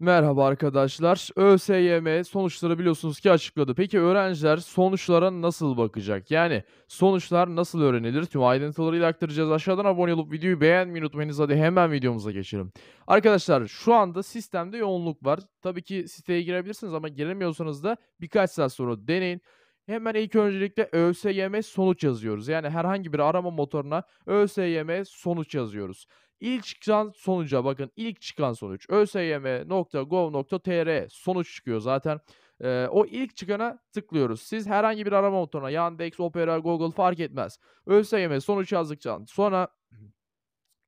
Merhaba arkadaşlar. ÖSYM sonuçları biliyorsunuz ki açıkladı. Peki öğrenciler sonuçlara nasıl bakacak? Yani sonuçlar nasıl öğrenilir? Tüm ayrıntılarıyla aktaracağız. Aşağıdan abone olup videoyu beğenmeyi unutmayınız. Hadi hemen videomuza geçelim. Arkadaşlar şu anda sistemde yoğunluk var. Tabii ki siteye girebilirsiniz ama giremiyorsanız da birkaç saat sonra deneyin. Hemen ilk öncelikle ÖSYM sonuç yazıyoruz. Yani herhangi bir arama motoruna ÖSYM sonuç yazıyoruz. İlk çıkan sonuca bakın ilk çıkan sonuç ösym.gov.tr sonuç çıkıyor zaten. Eee, o ilk çıkana tıklıyoruz. Siz herhangi bir arama motoruna Yandex, Opera, Google fark etmez. ÖSYM sonuç yazdıktan sonra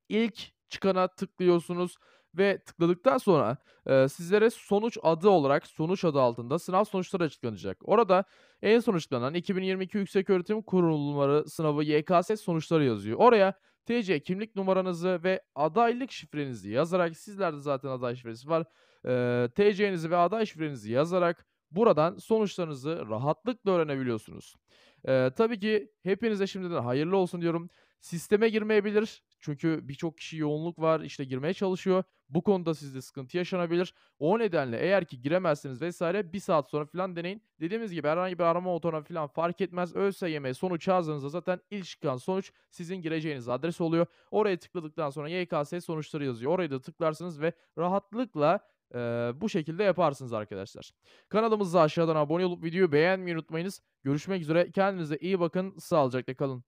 ilk çıkana tıklıyorsunuz ve tıkladıktan sonra, eee, sizlere sonuç adı olarak sonuç adı altında sınav sonuçları açıklanacak. Orada en son açıklanan 2022 Yükseköğretim Kurulları Sınavı YKS sonuçları yazıyor. Oraya TC kimlik numaranızı ve adaylık şifrenizi yazarak sizlerde zaten aday şifresi var. Eee, TC'nizi ve aday şifrenizi yazarak buradan sonuçlarınızı rahatlıkla öğrenebiliyorsunuz. Eee, tabii ki hepinize şimdiden hayırlı olsun diyorum. Sisteme girmeyebilir çünkü birçok kişi yoğunluk var, işte girmeye çalışıyor. Bu konuda sizde sıkıntı yaşanabilir. O nedenle eğer ki giremezseniz vs. 1 saat sonra filan deneyin. Dediğimiz gibi herhangi bir arama motoruna filan fark etmez. ÖSYM sonuç yazdığınızda zaten ilk çıkan sonuç sizin gireceğiniz adres oluyor. Oraya tıkladıktan sonra YKS sonuçları yazıyor. Oraya da tıklarsınız ve rahatlıkla eee, bu şekilde yaparsınız arkadaşlar. Kanalımıza aşağıdan abone olup videoyu beğenmeyi unutmayınız. Görüşmek üzere. Kendinize iyi bakın. Sağlıcakla kalın.